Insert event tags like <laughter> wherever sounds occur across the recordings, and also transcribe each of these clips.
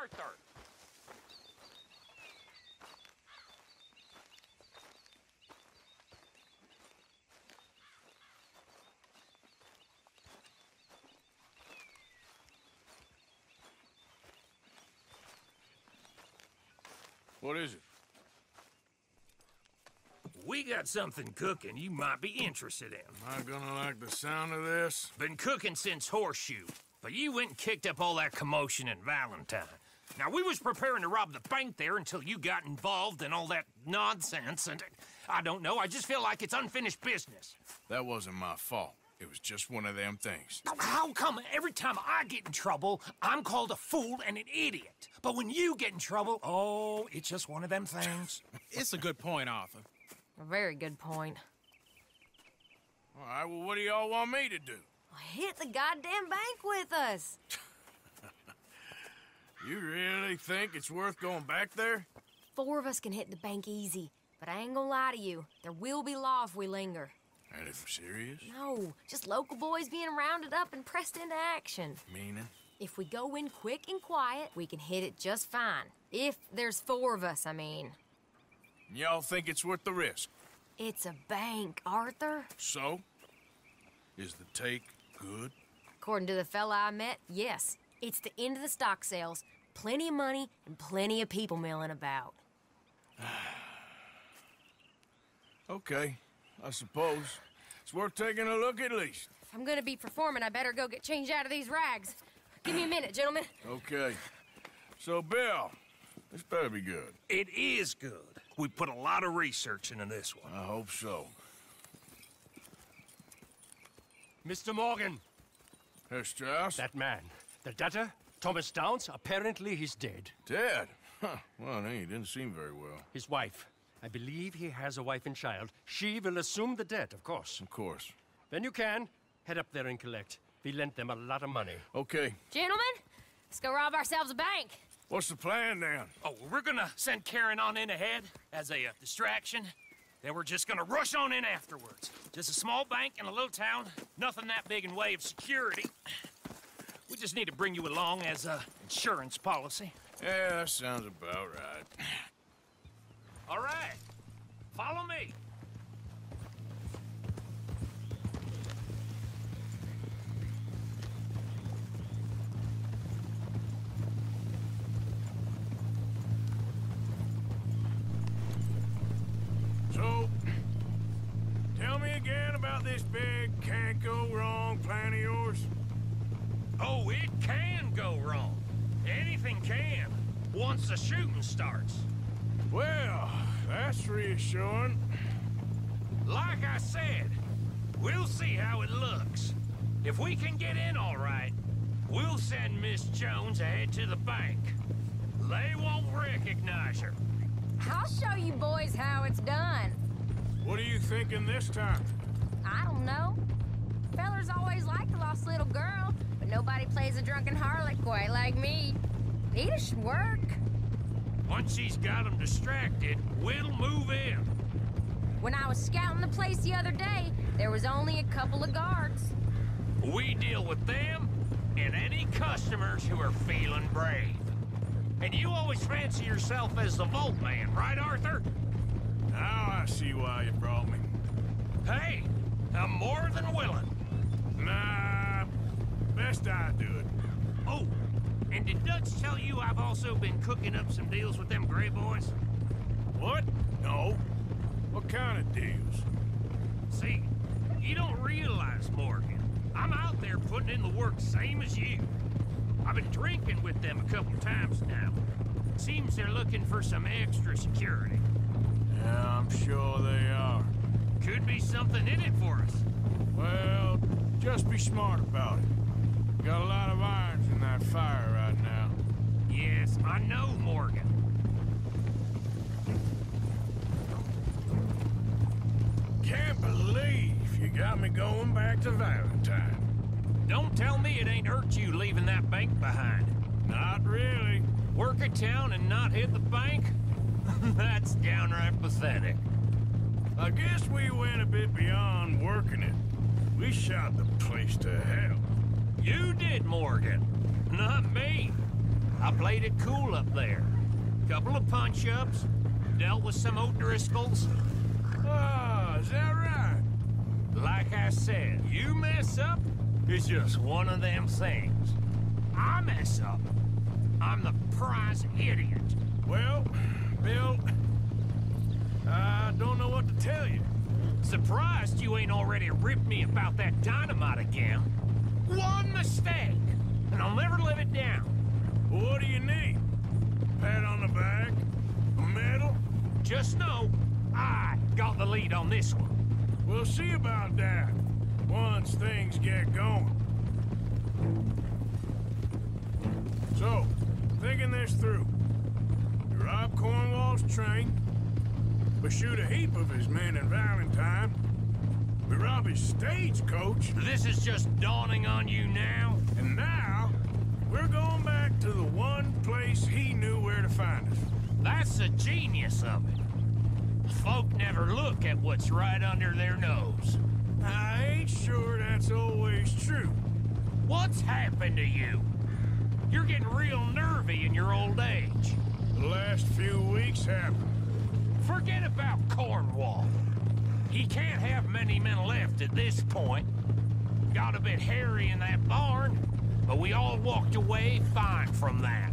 Arthur. What is it? We got something cooking you might be interested in. Am I gonna like the sound of this? Been cooking since Horseshoe, but you went and kicked up all that commotion in Valentine. Now, we was preparing to rob the bank there until you got involved in all that nonsense, and I don't know, I just feel like it's unfinished business. That wasn't my fault. It was just one of them things. How come every time I get in trouble, I'm called a fool and an idiot? But when you get in trouble, oh, it's just one of them things. <laughs> It's a good point, Arthur. A very good point. All right, well, what do y'all want me to do? Hit the goddamn bank with us. <laughs> You really think it's worth going back there? Four of us can hit the bank easy, but I ain't gonna lie to you. There will be law if we linger. Anything serious? No, just local boys being rounded up and pressed into action. Meaning? If we go in quick and quiet, we can hit it just fine. If there's four of us, I mean. Y'all think it's worth the risk? It's a bank, Arthur. So? Is the take good? According to the fella I met, yes. It's the end of the stock sales. Plenty of money and plenty of people milling about. <sighs> Okay, I suppose. It's worth taking a look at least. If I'm gonna be performing, I better go get changed out of these rags. Give me a minute, gentlemen. Okay. So, Bill, this better be good. It is good. We put a lot of research into this one. I hope so. Mr. Morgan, Herr Strauss? that man, the debtor, Thomas Downs, apparently he's dead. Dead? Huh. Well, he didn't seem very well. His wife, I believe he has a wife and child. She will assume the debt, of course. Of course. Then you can head up there and collect. We lent them a lot of money. Okay. Gentlemen, let's go rob ourselves a bank. What's the plan then? Oh, we're gonna send Karen on in ahead as a uh, distraction. Then we're just gonna rush on in afterwards. Just a small bank in a little town. Nothing that big in way of security. We just need to bring you along as a insurance policy. Yeah, that sounds about right. All right. Follow me. Once the shooting starts. Well, that's reassuring. Like I said, we'll see how it looks. If we can get in all right, we'll send Miss Jones ahead to the bank. They won't recognize her. I'll show you boys how it's done. What are you thinking this time? I don't know. Fellers always like the lost little girl, but nobody plays a drunken harlot quite like me. It should work. Once he's got them distracted, we'll move in. When I was scouting the place the other day, there was only a couple of guards. We deal with them and any customers who are feeling brave. And you always fancy yourself as the Vault Man, right, Arthur? Now I see why you brought me. Hey, I'm more than willing. Nah, best I do it. Oh, and did Dutch tell you I've also been cooking up some deals with them Gray Boys? What? No. What kind of deals? See, you don't realize, Morgan. I'm out there putting in the work same as you. I've been drinking with them a couple times now. Seems they're looking for some extra security. Yeah, I'm sure they are. Could be something in it for us. Well, just be smart about it. Got a lot of irons in that fire. Yes, I know, Morgan. Can't believe you got me going back to Valentine. Don't tell me it ain't hurt you leaving that bank behind. Not really. Work a town and not hit the bank? <laughs> That's downright pathetic. I guess we went a bit beyond working it. We shot the place to hell. You did, Morgan. Not me. I played it cool up there. Couple of punch-ups, dealt with some O'Driscolls. Ah, is that right? Like I said, you mess up, it's just one of them things. I mess up. I'm the prize idiot. Well, Bill, I don't know what to tell you. Surprised you ain't already ripped me about that dynamite again. One mistake, and I'll never live it down. What do you need? Pat on the back? A medal? Just know, I got the lead on this one. We'll see about that once things get going. So, thinking this through. You rob Cornwall's train. We shoot a heap of his men in Valentine. We rob his stagecoach. This is just dawning on you now. Now, he knew where to find us. That's the genius of it. Folk never look at what's right under their nose. I ain't sure that's always true. What's happened to you? You're getting real nervy in your old age. The last few weeks happened. Forget about Cornwall. He can't have many men left at this point. Got a bit hairy in that barn, but we all walked away fine from that.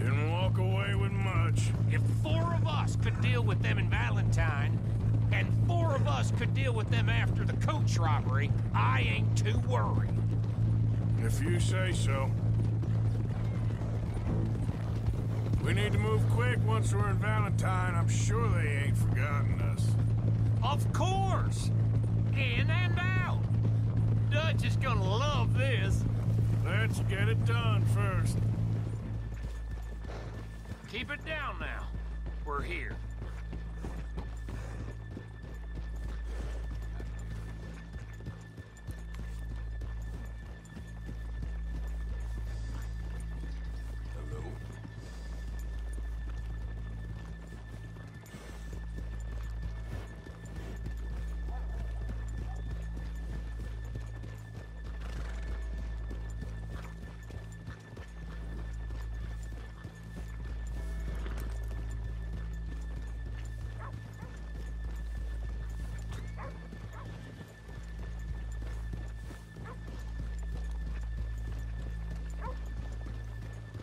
Didn't walk away with much. If four of us could deal with them in Valentine, and four of us could deal with them after the coach robbery, I ain't too worried. If you say so. We need to move quick once we're in Valentine. I'm sure they ain't forgotten us. Of course! In and out! Dutch is gonna love this. Let's get it done first. Keep it down now. We're here.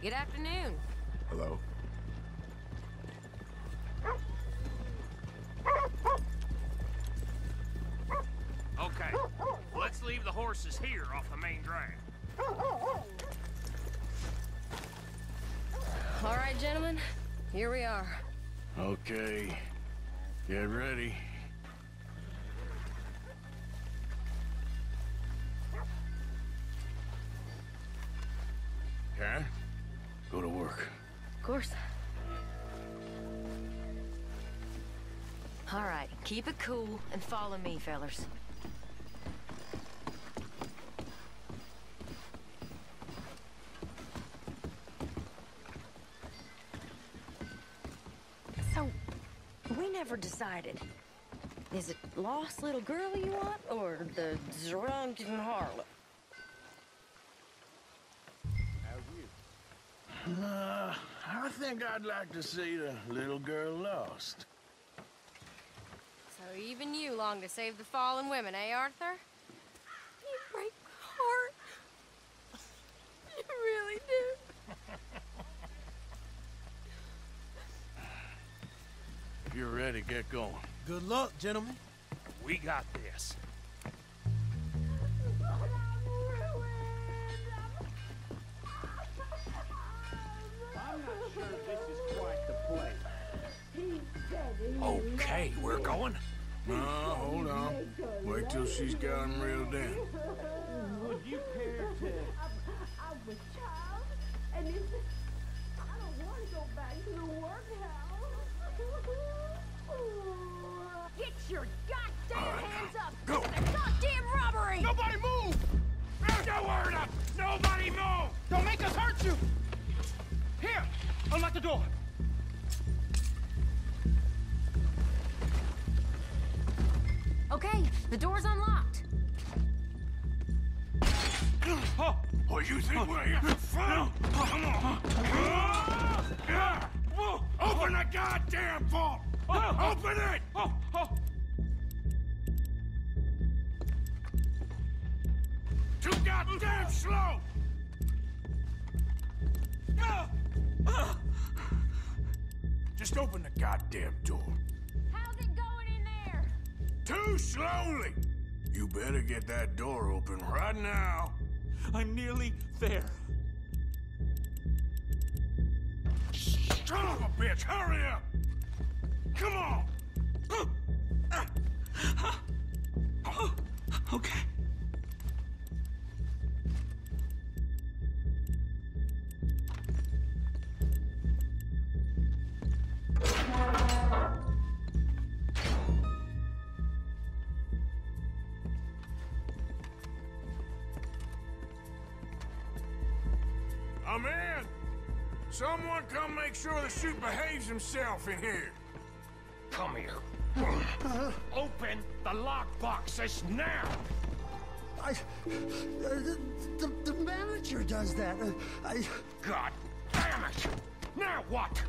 Good afternoon. Hello. Okay, let's leave the horses here off the main drag. All right, gentlemen. Here we are. Okay. Get ready. Keep it cool and follow me, fellers. So, we never decided. Is it lost little girl you want, or the drunken harlot? Uh, I think I'd like to see the little girl lost. So even you long to save the fallen women, eh, Arthur? You break my heart. You really do. If you're ready, get going. Good luck, gentlemen. We got this. Okay, we're going. No, hold on. Wait till she's got him reeled in. I'm a child, and it's, I don't want to go back to the workhouse. Get your goddamn hands up! go. It's a goddamn robbery! Nobody move! No word up! Nobody move! Don't make us hurt you! Here, unlock the door. Okay, the door's unlocked. Oh, oh you think we're here for fun? Open the goddamn vault! Open it! Too goddamn slow! Just open the goddamn door. Too slowly! You better get that door open right now. I'm nearly there. Son of a bitch, hurry up! Come on! <gasps> Okay. Himself in here. Come here. Open the lockbox this now! I, uh, the, the, the manager does that. Uh, I, God damn it! Now what?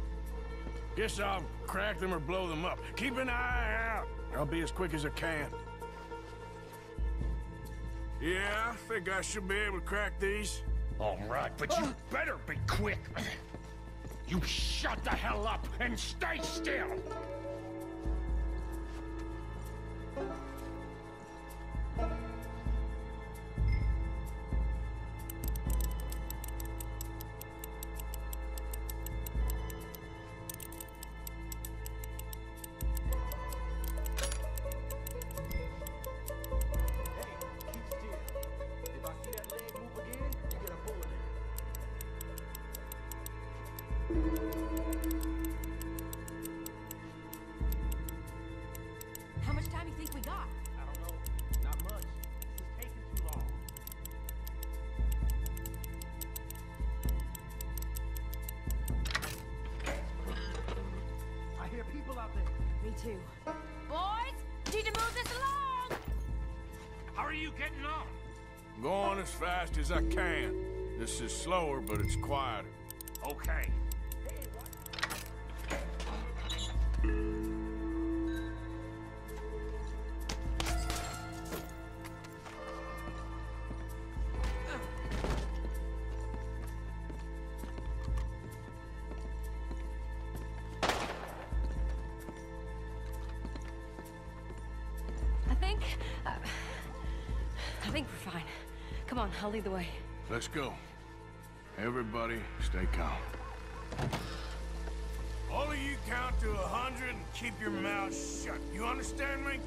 Guess I'll crack them or blow them up. Keep an eye out. I'll be as quick as I can. Yeah, I think I should be able to crack these. All right, but you better be quick. You shut the hell up and stay still! But it's quieter. Okay. I think. Uh, I think we're fine. Come on, I'll lead the way. Let's go. Everybody, stay calm. All of you count to a hundred and keep your mouths shut. You understand me?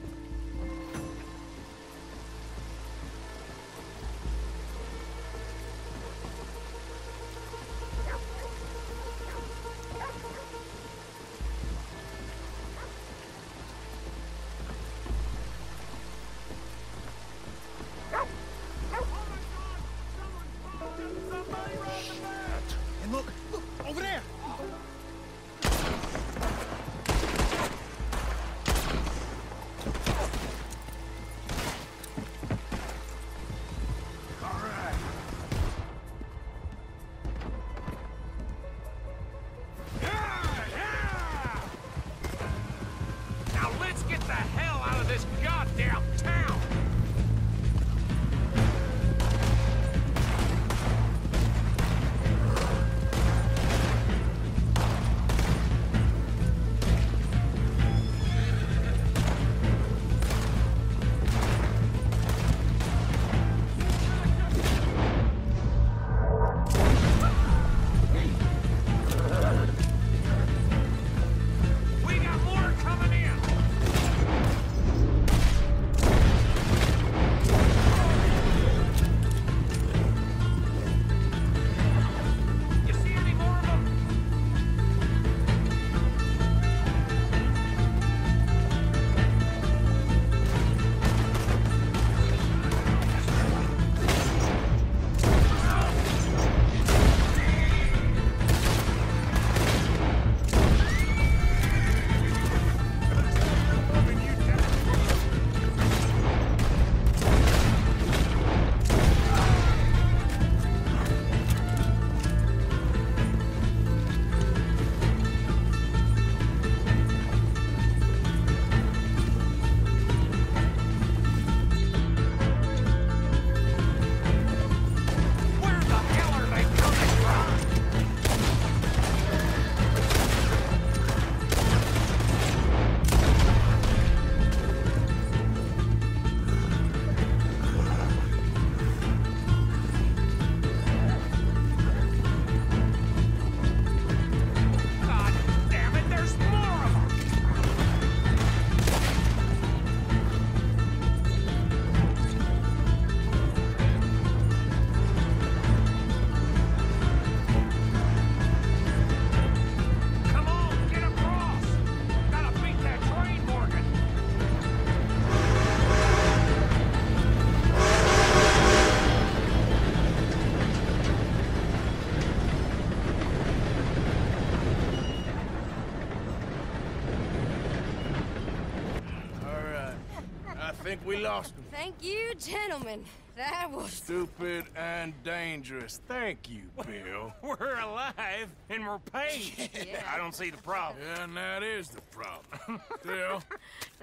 We lost him. Thank you, gentlemen. That was. Stupid and dangerous. Thank you, Bill. <laughs> We're alive and we're paid. <laughs> I don't see the problem. Yeah, and that is the problem. <laughs> Bill,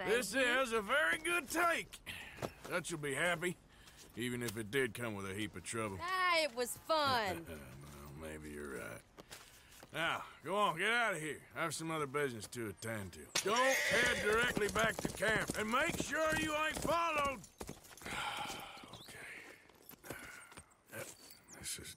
this you. is a very good take. Dutch will be happy, even if it did come with a heap of trouble. Ah, it was fun. well, maybe you're right. Now, go on, get out of here. I have some other business to attend to. Don't head directly back to camp, and make sure you ain't followed. <sighs> okay. Ah, yep, this is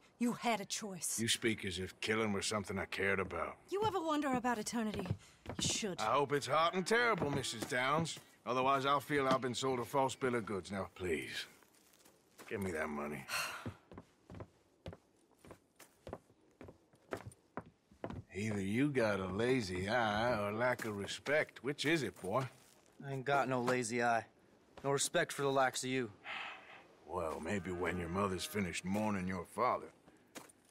You had a choice. You speak as if killing was something I cared about. You ever wonder about eternity? You should. I hope it's hot and terrible, Mrs. Downs. Otherwise, I'll feel I've been sold a false bill of goods. Now, please, give me that money. <sighs> Either you got a lazy eye or lack of respect. Which is it, boy? I ain't got no lazy eye. No respect for the likes of you. <sighs> Well, maybe when your mother's finished mourning your father,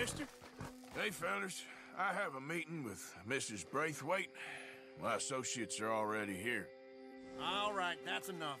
Mister. Hey, fellas. I have a meeting with Mrs. Braithwaite. My associates are already here. All right, that's enough.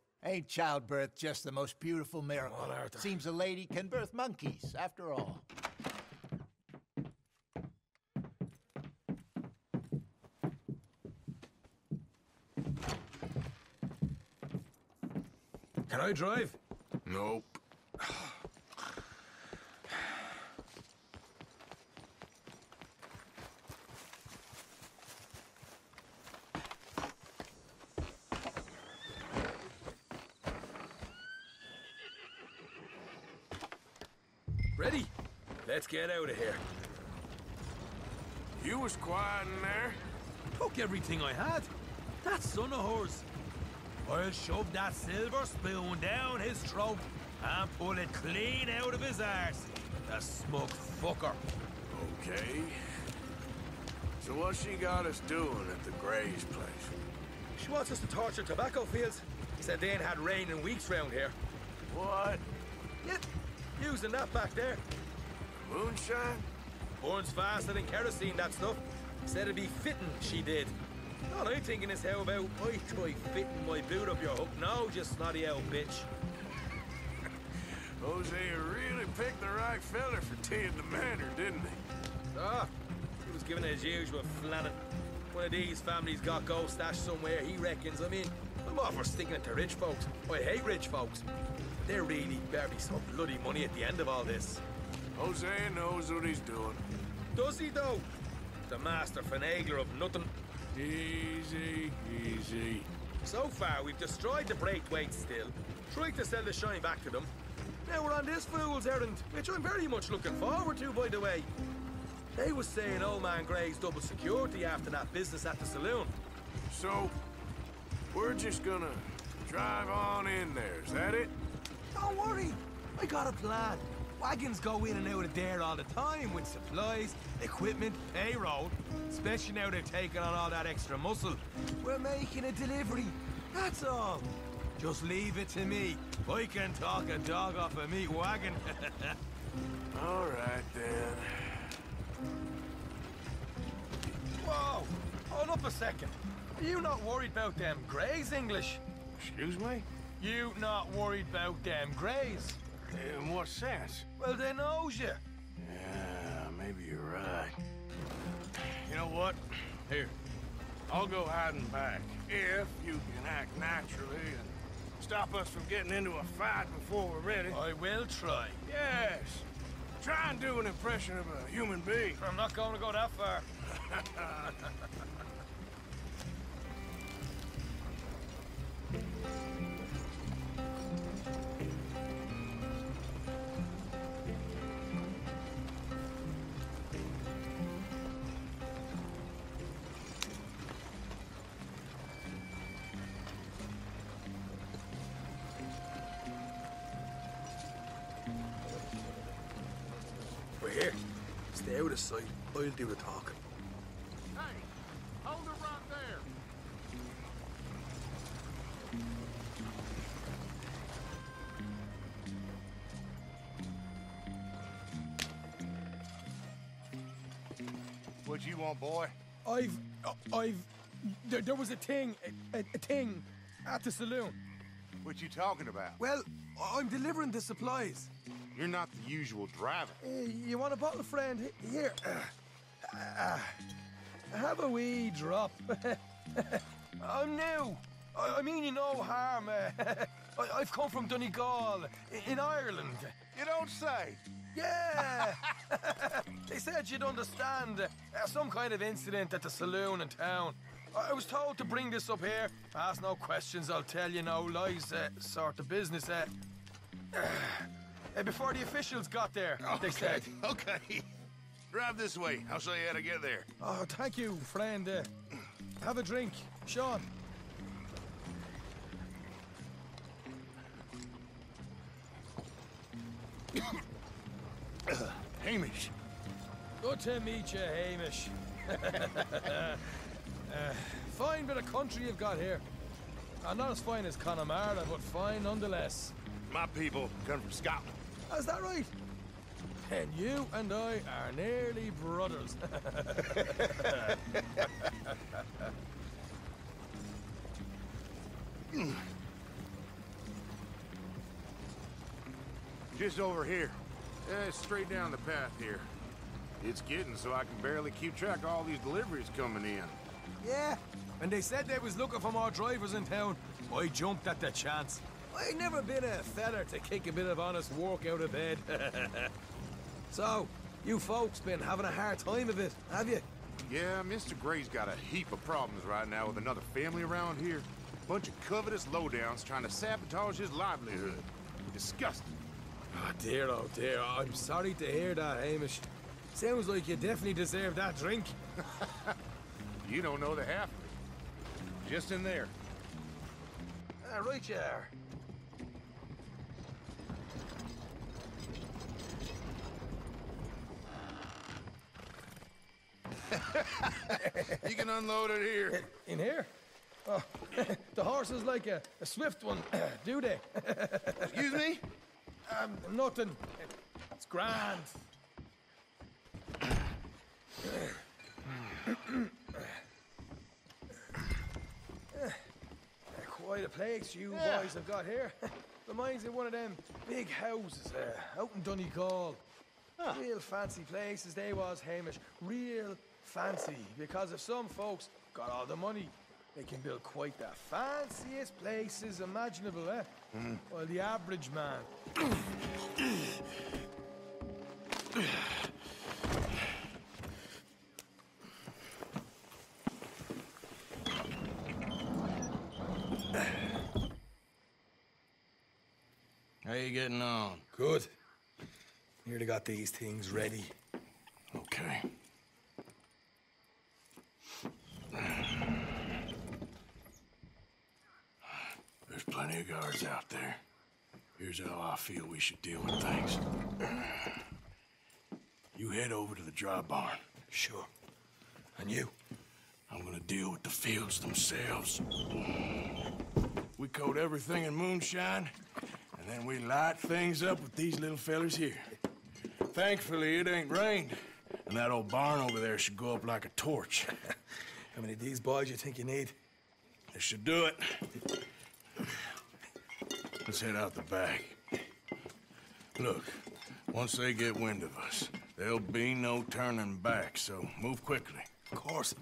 Ain't childbirth just the most beautiful miracle? On, Seems a lady can birth monkeys, after all. Can I drive? Nope. Ready? Let's get out of here. You was quiet in there. Took everything I had. That son of hers. I'll shove that silver spoon down his throat and pull it clean out of his arse. The smug fucker. Okay. So what she got us doing at the Gray's place? She wants us to torture tobacco fields. Said they ain't had rain in weeks round here. What? Yep, using that back there. Moonshine? Burns faster than kerosene, that stuff. Said it'd be fitting, she did. All I'm thinking is how about I try fitting my boot up your hook now, just snotty old bitch. <laughs> Hosea really picked the right fella for teeing the manor, didn't he? Ah, he was giving it his usual flannin. One of these families got gold stashed somewhere, he reckons. I mean, I'm all for sticking it to rich folks. I hate rich folks. They're really barely some bloody money at the end of all this. Hosea knows what he's doing. Does he, though? The master finagler of nothing. Easy, easy. So far, we've destroyed the Braithwaite still, tried to sell the shine back to them. Now we're on this fool's errand, which I'm very much looking forward to, by the way. They was saying old man Gray's double security after that business at the saloon. So, we're just gonna drive on in there, is that it? Don't worry, I got a plan. Wagons go in and out of there all the time with supplies, equipment, payroll. Especially now they're taking on all that extra muscle. We're making a delivery, that's all. Just leave it to me. I can talk a dog off a meat wagon. <laughs> all right, then. Whoa! Hold up a second. Are you not worried about them Grays, English? Excuse me? You not worried about them Grays? In what sense? Well, they knows you. Yeah, maybe you're right. You know what? Here, I'll go hiding back. If you can act naturally and stop us from getting into a fight before we're ready. I will try. Yes. Try and do an impression of a human being. I'm not going to go that far. <laughs> I'll do the talking. Hey, hold it right there. What you want, boy? I've, uh, I've, there, there was a thing, a, a, a thing, at the saloon. What you talking about? Well, I'm delivering the supplies. You're not the usual driver. Uh, you want a bottle, friend? H- Here. Uh, uh, have a wee drop. <laughs> I'm new. I, I mean you no harm. <laughs> I, I've come from Donegal, i- in Ireland. You don't say. Yeah! <laughs> they said you'd understand. Uh, some kind of incident at the saloon in town. I I was told to bring this up here. Ask no questions, I'll tell you no lies, uh, sort of business. Uh, <sighs> uh, before the officials got there, they said. Okay. Drive this way. I'll show you how to get there. Oh, thank you, friend. Uh, have a drink. Sean. <coughs> Hamish. Good to meet you, Hamish. <laughs> uh, fine bit of country you've got here. Uh, not as fine as Connemara, but fine nonetheless. My people come from Scotland. Is that right? And you and I are nearly brothers. <laughs> Just over here. Uh, straight down the path here. It's getting so I can barely keep track of all these deliveries coming in. yeah, and they said they was looking for more drivers in town. I jumped at the chance. I never been a feller to kick a bit of honest work out of bed. <laughs> so, you folks been having a hard time of it, have you? Yeah, Mr. Gray's got a heap of problems right now with another family around here. Bunch of covetous lowdowns trying to sabotage his livelihood. Disgusting. Oh dear, oh dear. I'm sorry to hear that, Hamish. Sounds like you definitely deserve that drink. <laughs> You don't know the half of it. Just in there. Ah, right you are. <laughs> you can unload it here. In here? Oh, <laughs> the horse is like a, a swift one, <clears throat> do they? <laughs> Excuse me? Um, nothing. It's grand. <clears throat> Quite a place you Yeah. boys have got here. Reminds me of one of them big houses uh, out in Donegal. Real fancy places they was, Hamish. Real fancy. Because if some folks got all the money, they can build quite the fanciest places imaginable, eh? Hmm. While the average man How you getting on? Good. Nearly got these things ready. Okay. There's out there. Here's how I feel we should deal with things. <clears throat> You head over to the dry barn. Sure. And you? I'm gonna deal with the fields themselves. We coat everything in moonshine, and then we light things up with these little fellers here. Thankfully, it ain't rained, and that old barn over there should go up like a torch. <laughs> How many of these boys you think you need? This should do it. Let's head out the back. Look, once they get wind of us, there'll be no turning back, so move quickly. Of course.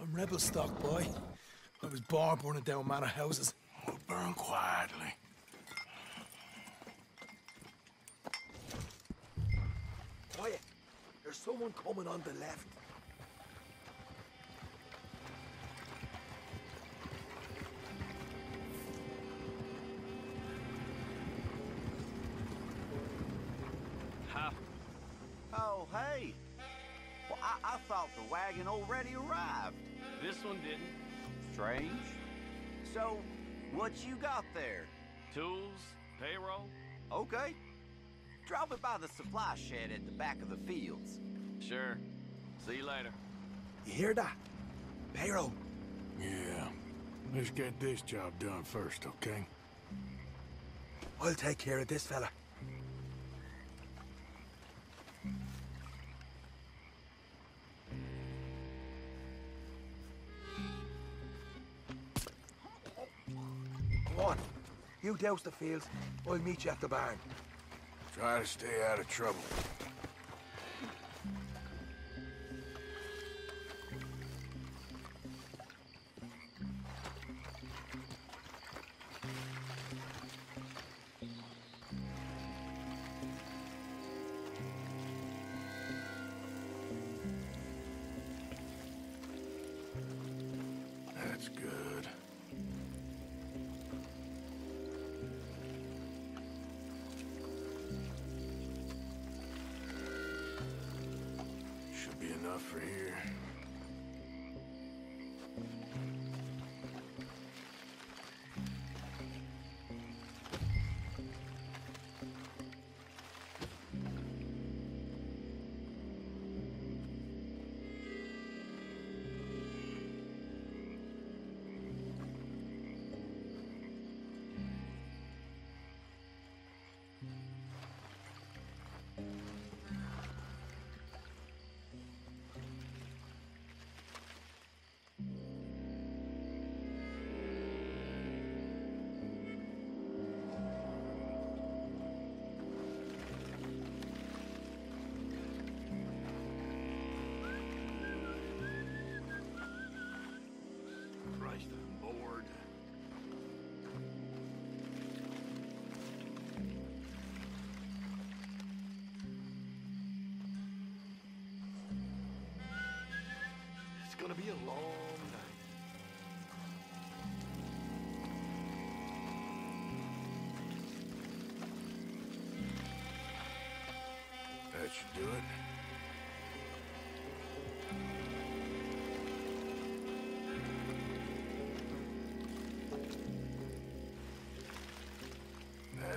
I'm rebel stock, boy. I was born burning down manor houses. We'll burn quietly. Quiet. There's someone coming on the left. Wagon already arrived. This one didn't. Strange. So, what you got there? Tools, payroll. Okay. Drop it by the supply shed at the back of the fields. Sure. See you later. You hear that? Payroll. Yeah. Let's get this job done first, okay? I'll take care of this fella. Douse the fields. I'll meet you at the barn. Try to stay out of trouble. That's good. Enough for here.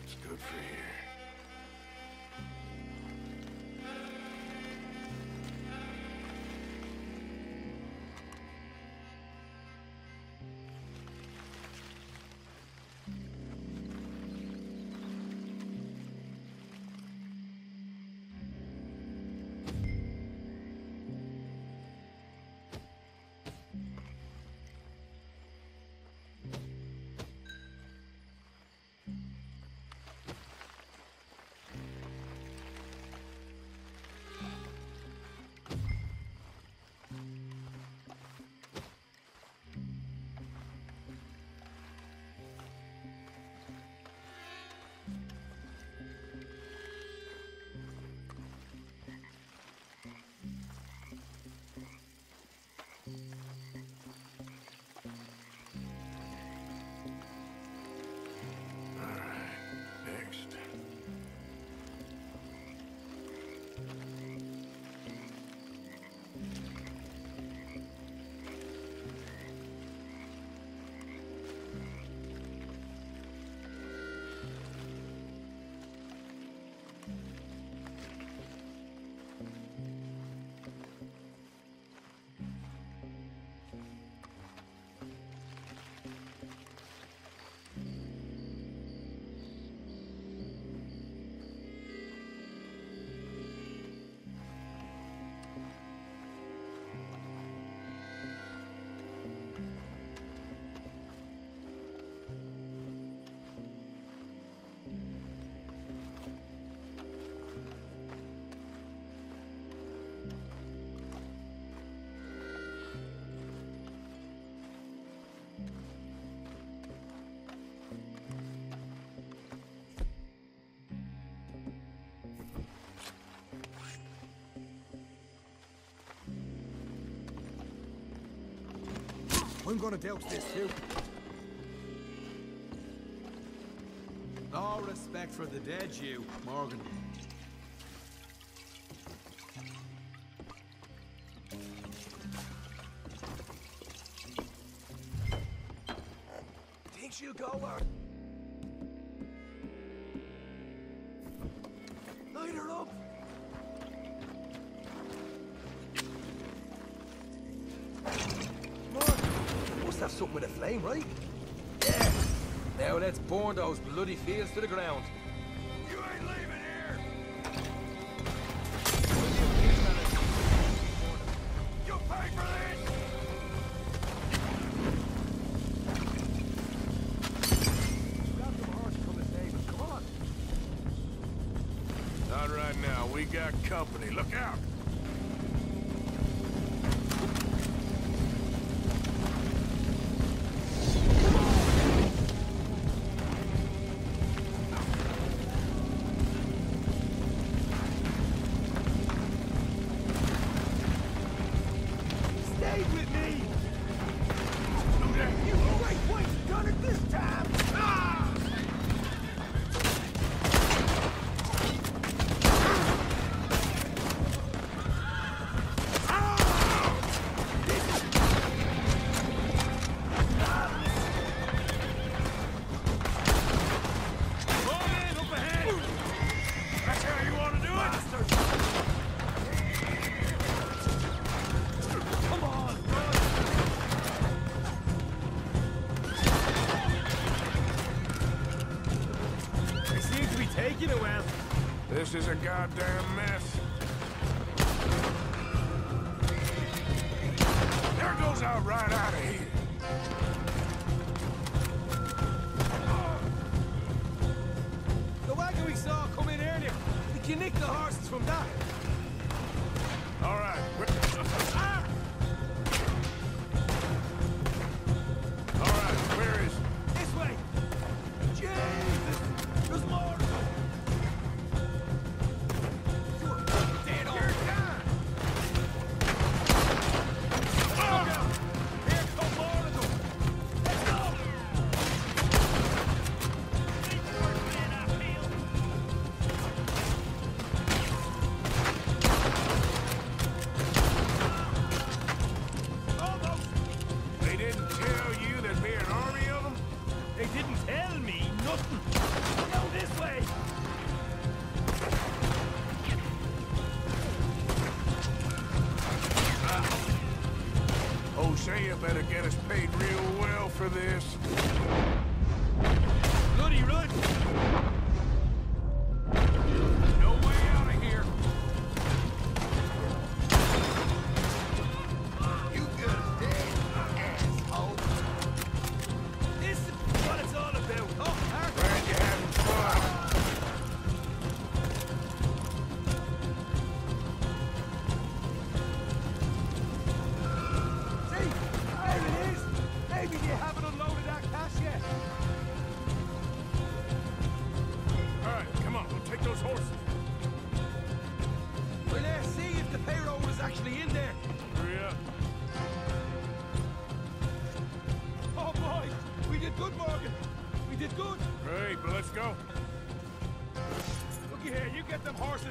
That's good for you. I'm gonna douse this too. No respect for the dead, you, Morgan. Think she'll go, or... those bloody fields to the ground. You ain't leaving here! You pay for this! Not right now. We got company. Look out!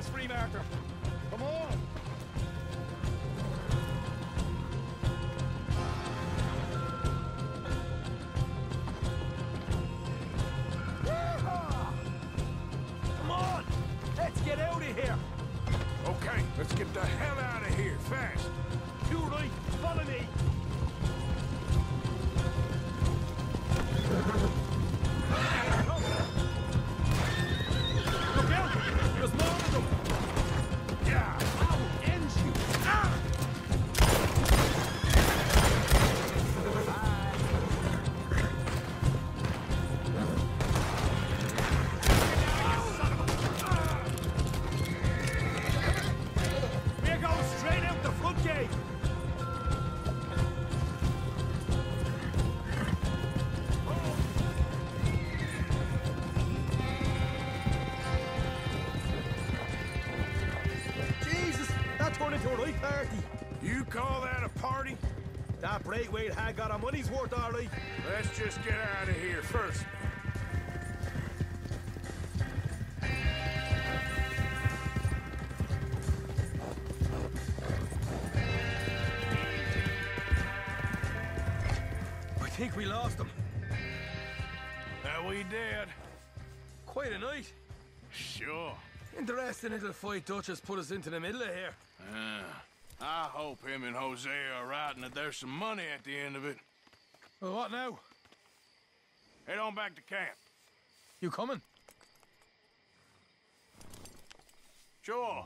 this free marker. You call that a party? That Braithwaite had got a money's worth, all right. Let's just get out of here first. little fight Dutch has put us into the middle of here. Uh, I hope him and Hosea are right and that there's some money at the end of it. Well, what now? Head on back to camp. You coming? Sure.